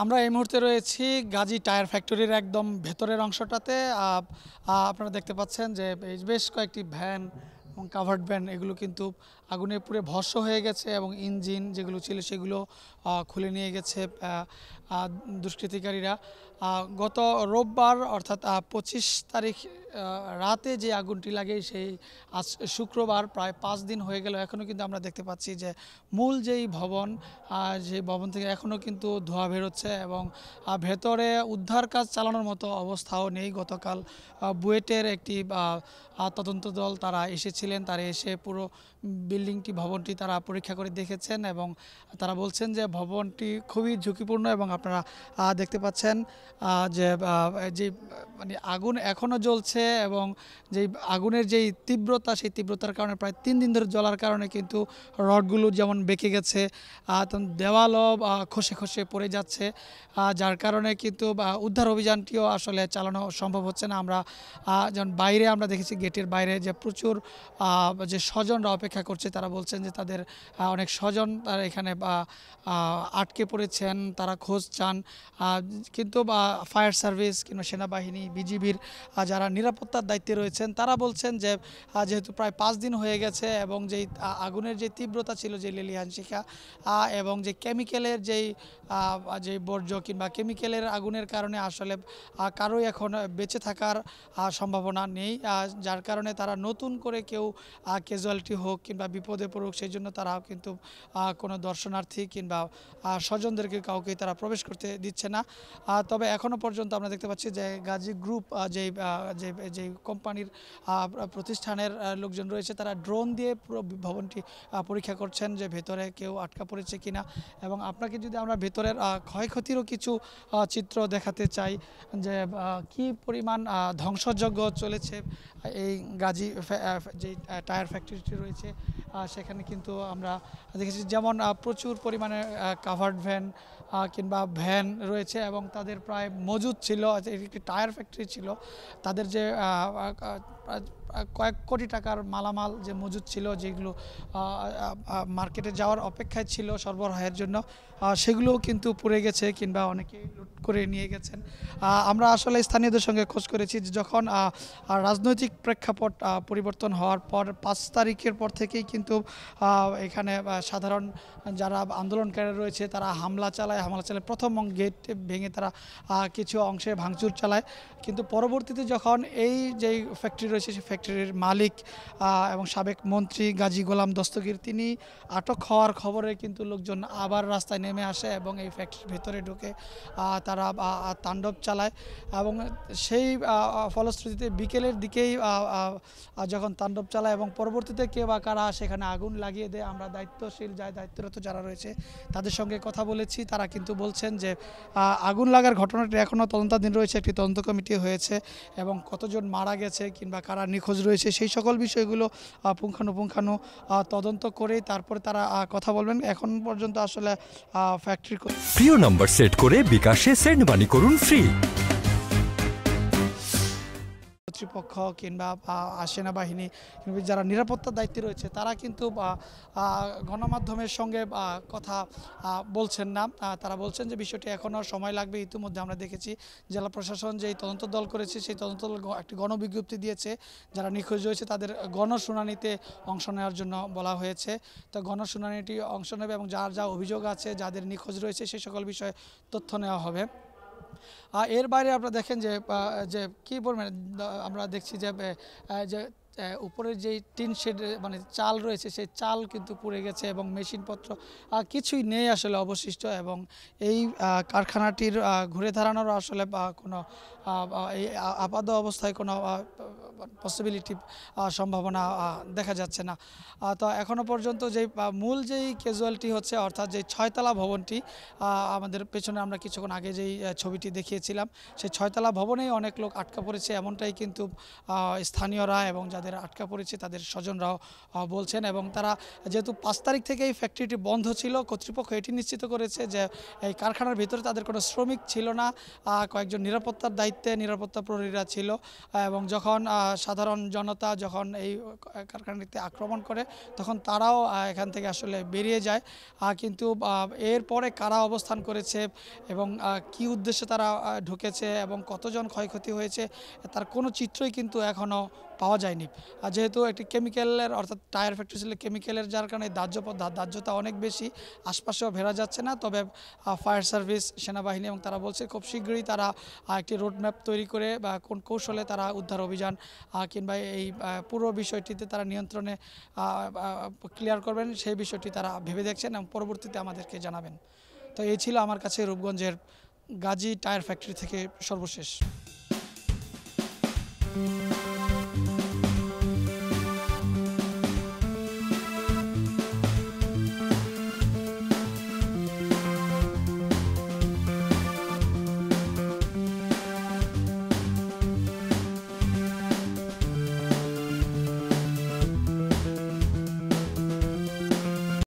আমরা এই মুহূর্তে রয়েছি গাজী টায়ার ফ্যাক্টরির একদম ভেতরের অংশটাতে। আপনারা দেখতে পাচ্ছেন যে বেশ কয়েকটি ভ্যান এবং কাভার্ড ভ্যান, এগুলো কিন্তু আগুনে পুড়ে ভস্ম হয়ে গেছে এবং ইঞ্জিন যেগুলো ছিল সেগুলো খুলে নিয়ে গেছে দুষ্কৃতিকারীরা। গত রোববার অর্থাৎ পঁচিশ তারিখ রাতে যে আগুনটি লাগে সেই আজ শুক্রবার প্রায় পাঁচ দিন হয়ে গেল। এখনও কিন্তু আমরা দেখতে পাচ্ছি যে মূল যেই ভবন সেই ভবন থেকে এখনও কিন্তু ধোঁয়া বেরোচ্ছে এবং ভেতরে উদ্ধার কাজ চালানোর মতো অবস্থাও নেই। গতকাল বুয়েটের একটি তদন্ত দল তারা এসেছিলেন। তারা এসে পুরো বিল্ডিংটি ভবনটি তারা পরীক্ষা করে দেখেছেন এবং তারা বলছেন যে ভবনটি খুবই ঝুঁকিপূর্ণ এবং আপনারা দেখতে পাচ্ছেন যে যে মানে আগুন এখনও জ্বলছে এবং যে আগুনের যেই তীব্রতা, সেই তীব্রতার কারণে প্রায় তিন দিন ধরে জ্বলার কারণে কিন্তু রডগুলো যেমন বেঁকে গেছে দেওয়ালও খসে খসে পড়ে যাচ্ছে যার কারণে কিন্তু উদ্ধার অভিযানটিও আসলে চালানো সম্ভব হচ্ছে না। আমরা যেমন বাইরে আমরা দেখেছি গেটের বাইরে যে প্রচুর যে স্বজনরা অপেক্ষা করছে তারা বলছেন যে তাদের অনেক স্বজন তারা এখানে আটকে পড়েছেন, তারা খোঁজ চান। কিন্তু ফায়ার সার্ভিস কিংবা সেনাবাহিনী, বিজিবির যারা নিরাপত্তার দায়িত্বে রয়েছেন, তারা বলছেন যে যেহেতু প্রায় পাঁচ দিন হয়ে গেছে এবং যেই আগুনের যে তীব্রতা ছিল যে লেলিহান শিখা এবং যে কেমিক্যালের যেই যে বর্জ্য কিংবা কেমিক্যালের আগুনের কারণে আসলে কারোই এখন বেঁচে থাকার সম্ভাবনা নেই। যার কারণে তারা নতুন করে কেউ ক্যাজুয়ালিটি হোক কিংবা বিপদে পড়ুক, সেই জন্য তারা কিন্তু কোনো দর্শনার্থী কিংবা স্বজনদেরকে কাউকে তারা প্রবেশ করতে দিচ্ছে না। তবে এখনও পর্যন্ত আমরা দেখতে পাচ্ছি যে গাজী গ্রুপ যে যে কোম্পানির প্রতিষ্ঠানের লোকজন রয়েছে, তারা ড্রোন দিয়ে পুরো ভবনটি পরীক্ষা করছেন যে ভেতরে কেউ আটকা পড়েছে কিনা। এবং আপনাকে যদি আমরা ভেতরের ক্ষয়ক্ষতিরও কিছু চিত্র দেখাতে চাই যে কি পরিমাণ ধ্বংসযজ্ঞ চলেছে, এই গাজী যে টায়ার ফ্যাক্টরিটি রয়েছে সেখানে কিন্তু আমরা দেখেছি যেমন প্রচুর পরিমাণে কাভার্ড ভ্যান কিংবা ভ্যান রয়েছে এবং তাদের প্রায় মজুদ ছিল একটি টায়ার ফ্যাক্টরি ছিল। তাদের যে কয়েক কোটি টাকার মালামাল যে মজুদ ছিল, যেগুলো মার্কেটে যাওয়ার অপেক্ষায় ছিল সরবরাহের জন্য সেগুলোও কিন্তু পুড়ে গেছে কিংবা অনেকে লুট করে নিয়ে গেছেন। আমরা আসলে স্থানীয়দের সঙ্গে খোঁজ করেছি যে যখন রাজনৈতিক প্রেক্ষাপট পরিবর্তন হওয়ার পর পাঁচ তারিখের পর থেকেই কিন্তু এখানে সাধারণ যারা আন্দোলনকারী রয়েছে তারা হামলা চালায়। হামলা চালায় প্রথম গেট ভেঙে তারা কিছু অংশে ভাঙচুর চালায়। কিন্তু পরবর্তীতে যখন এই যেই ফ্যাক্টরি রয়েছে সেই ফ্যাক্টরির মালিক এবং সাবেক মন্ত্রী গাজী গোলাম দস্তগীর। তিনি আটক হওয়ার খবরে কিন্তু লোকজন আবার রাস্তায় নেমে আসে এবং এই ফ্যাক্টরির ভেতরে ঢুকে তারা তাণ্ডব চালায় এবং সেই ফলশ্রুতিতে বিকেলের দিকেই যখন তাণ্ডব চালায় এবং পরবর্তীতে কে বা কারা সেখানে আগুন লাগিয়ে দেয়, আমরা দায়িত্বশীল যায় দায়িত্বরত যারা রয়েছে, তাদের সঙ্গে কথা বলেছি। তারা কিন্তু বলছেন যে আগুন লাগার ঘটনাটি এখনও তদন্তাধীন রয়েছে, একটি তদন্ত কমিটি হয়েছে এবং কতজন মারা গেছে কিংবা কারা নিখোঁজ রয়েছে সেই সকল বিষয়গুলো পুঙ্খানুপুঙ্খানু তদন্ত করে তারপর তারা কথা বলবেন। এখন পর্যন্ত আসলে ফ্যাক্টরি প্রিয় নাম্বার সেট করে বিকাশে সেন্ড মানি করুন ফ্রি কর্তৃপক্ষ কিংবা সেনাবাহিনী কিংবা যারা নিরাপত্তার দায়িত্বে রয়েছে, তারা কিন্তু গণমাধ্যমের সঙ্গে কথা বলছেন না। তারা বলছেন যে বিষয়টি এখনও সময় লাগবে। ইতিমধ্যে আমরা দেখেছি জেলা প্রশাসন যেই তদন্ত দল করেছে, সেই তদন্ত দল একটি গণবিজ্ঞপ্তি দিয়েছে। যারা নিখোঁজ রয়েছে, তাদের গণশুনানিতে অংশ নেওয়ার জন্য বলা হয়েছে। তো গণশুনানিটি অংশ নেবে এবং যার যা অভিযোগ আছে, যাদের নিখোঁজ রয়েছে সেই সকল বিষয়ে তথ্য নেওয়া হবে। আহ, এর বাইরে আপনারা দেখেন যে যে কী বলবেন আমরা দেখছি যে যে উপরের যেই টিন শেড মানে চাল রয়েছে সেই চাল কিন্তু পুড়ে গেছে এবং মেশিনপত্র কিছুই নেই আসলে অবশিষ্ট এবং এই কারখানাটির ঘুরে দাঁড়ানোর আসলে কোনো এই আপাত অবস্থায় কোনো পসিবিলিটি সম্ভাবনা দেখা যাচ্ছে না। তো এখনও পর্যন্ত আহ, মূল যেই ক্যাজুয়ালিটি হচ্ছে অর্থাৎ যে ছয়তলা ভবনটি আমাদের পেছনে আমরা কিছুক্ষণ আগে যেই ছবিটি ছবিটি দেখিয়েছিলাম সেই ছয়তলা ভবনেই অনেক লোক আটকা পড়েছে, এমনটাই কিন্তু স্থানীয়রা এবং যাদের আটকা পড়েছে তাদের স্বজনরাও বলছেন এবং তারা যেহেতু পাঁচ তারিখ থেকে এই ফ্যাক্টরিটি বন্ধ ছিল, কর্তৃপক্ষ এটি নিশ্চিত করেছে যে এই কারখানার ভিতরে তাদের কোনো শ্রমিক ছিল না কয়েকজন নিরাপত্তার দায়িত্বে নিরাপত্তা প্রহরীরা ছিল এবং যখন সাধারণ জনতা যখন এই কারখানাটিতে আক্রমণ করে, তখন তারাও এখান থেকে আসলে বেরিয়ে যায়। কিন্তু এরপরে কারা অবস্থান করেছে এবং কি উদ্দেশ্যে তারা ঢুকেছে এবং কতজন ক্ষয়ক্ষতি হয়েছে, তার কোনো চিত্রই কিন্তু এখনও পাওয়া যায়নি। আর যেহেতু একটি কেমিক্যালের, অর্থাৎ টায়ার ফ্যাক্টরি ছিল কেমিক্যালের, যার কারণে দাহ্য দাহ্যতা অনেক বেশি, আশপাশেও ভেড়া যাচ্ছে না। তবে ফায়ার সার্ভিস, সেনাবাহিনী এবং তারা বলছে খুব শীঘ্রই তারা একটি রোড ম্যাপ তৈরি করে বা কোন কৌশলে তারা উদ্ধার অভিযান কিংবা এই পুরো বিষয়টিতে তারা নিয়ন্ত্রণে ক্লিয়ার করবেন, সেই বিষয়টি তারা ভেবে দেখছেন এবং পরবর্তীতে আমাদেরকে জানাবেন। তো এই ছিল আমার কাছে রূপগঞ্জের গাজী টায়ার ফ্যাক্টরি থেকে সর্বশেষ।